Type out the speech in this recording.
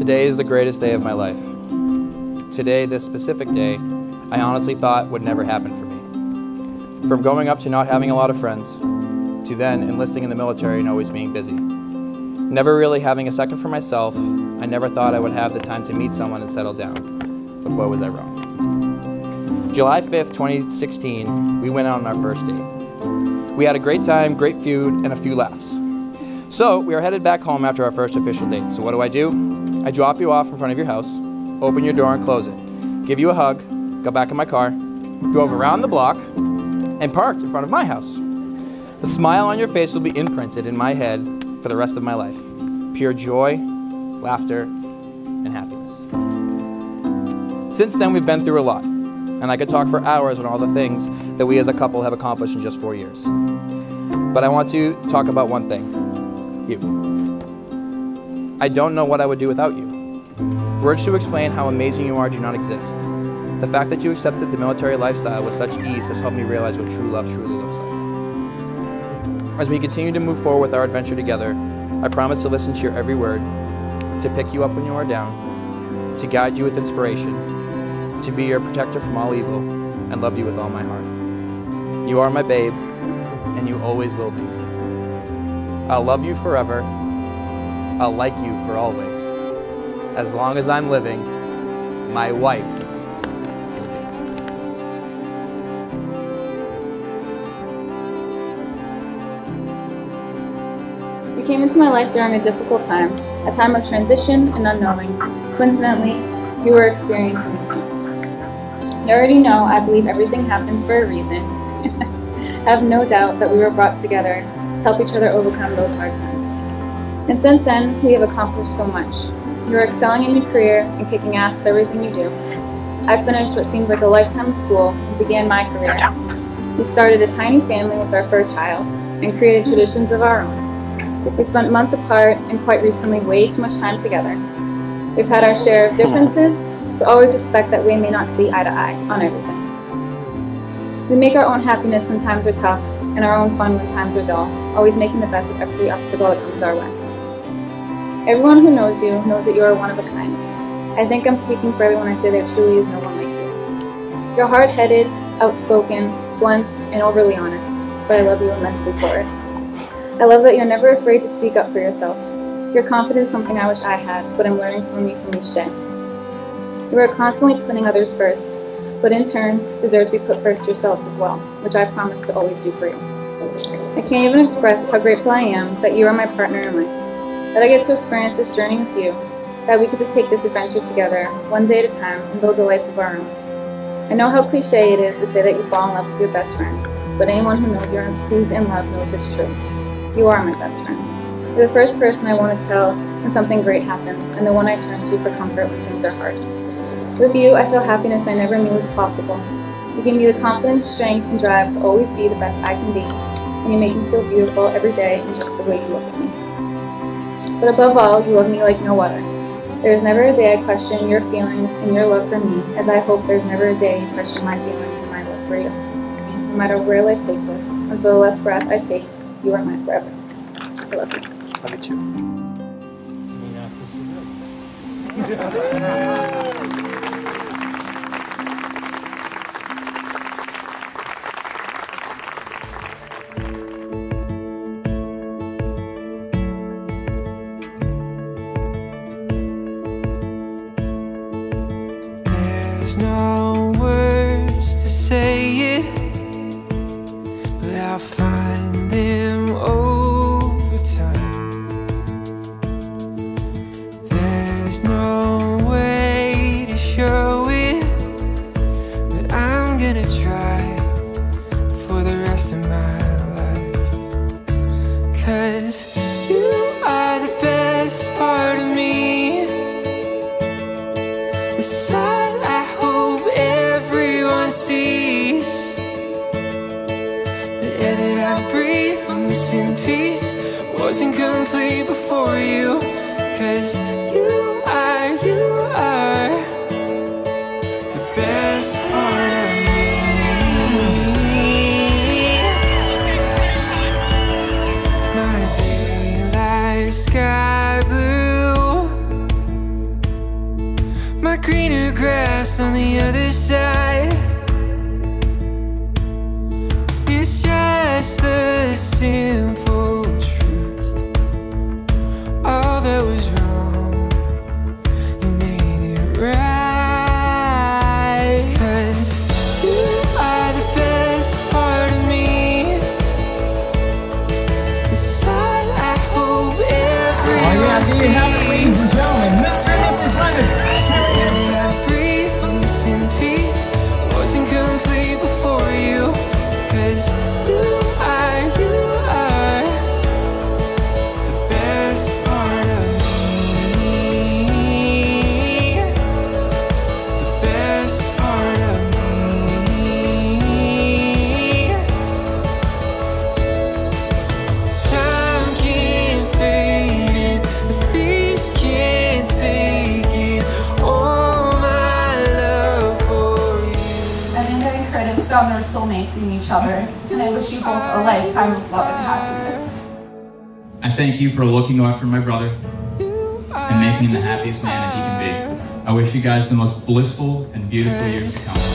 Today is the greatest day of my life. Today, this specific day, I honestly thought would never happen for me. From growing up to not having a lot of friends, to then enlisting in the military and always being busy. Never really having a second for myself, I never thought I would have the time to meet someone and settle down. But boy, was I wrong. July 5th, 2016, we went out on our first date. We had a great time, great food, and a few laughs. So we are headed back home after our first official date. So what do I do? I drop you off in front of your house, open your door and close it, give you a hug, got back in my car, drove around the block, and parked in front of my house. The smile on your face will be imprinted in my head for the rest of my life. Pure joy, laughter, and happiness. Since then, we've been through a lot, and I could talk for hours on all the things that we as a couple have accomplished in just four years. But I want to talk about one thing you. I don't know what I would do without you. Words to explain how amazing you are do not exist. The fact that you accepted the military lifestyle with such ease has helped me realize what true love truly looks like. As we continue to move forward with our adventure together, I promise to listen to your every word, to pick you up when you are down, to guide you with inspiration, to be your protector from all evil, and love you with all my heart. You are my babe, and you always will be. I'll love you forever. I'll like you for always. As long as I'm living, my wife. You came into my life during a difficult time, a time of transition and unknowing. Coincidentally, you were experiencing the same. You already know I believe everything happens for a reason. I have no doubt that we were brought together to help each other overcome those hard times. And since then, we have accomplished so much. You are excelling in your career and kicking ass with everything you do. I finished what seemed like a lifetime of school and began my career. We started a tiny family with our first child and created traditions of our own. We spent months apart and quite recently way too much time together. We've had our share of differences, but always respect that we may not see eye to eye on everything. We make our own happiness when times are tough and our own fun when times are dull, always making the best of every obstacle that comes our way. Everyone who knows you knows that you are one of a kind. I think I'm speaking for everyone when I say there truly is no one like you. You're hard-headed, outspoken, blunt, and overly honest, but I love you immensely for it. I love that you're never afraid to speak up for yourself. Your confidence is something I wish I had, but I'm learning from you from each day. You are constantly putting others first, but in turn deserve to be put first yourself as well, which I promise to always do for you. I can't even express how grateful I am that you are my partner in life, that I get to experience this journey with you, that we get to take this adventure together, one day at a time, and build a life of our own. I know how cliche it is to say that you fall in love with your best friend, but anyone who knows you're who's in love knows it's true. You are my best friend. You're the first person I want to tell when something great happens, and the one I turn to for comfort when things are hard. With you, I feel happiness I never knew was possible. You give me the confidence, strength, and drive to always be the best I can be, and you make me feel beautiful every day in just the way you look at me. But above all, you love me like no other. There is never a day I question your feelings and your love for me, as I hope there's never a day you question my feelings and my love for you. No matter where life takes us, until the last breath I take, you are mine forever. I love you. Love you too. There's no words to say it, but I'll find them over time. There's no way to show it, but I'm gonna try for the rest of my life. Cause you are the best part missing piece Wasn't complete before you. Cause you are, you are The best part of me. My daylight sky blue. My greener grass on the other side. Just the simple found their soulmates in each other, and I wish you both a lifetime of love and happiness. I thank you for looking after my brother and making him the happiest man that he can be. I wish you guys the most blissful and beautiful years to come.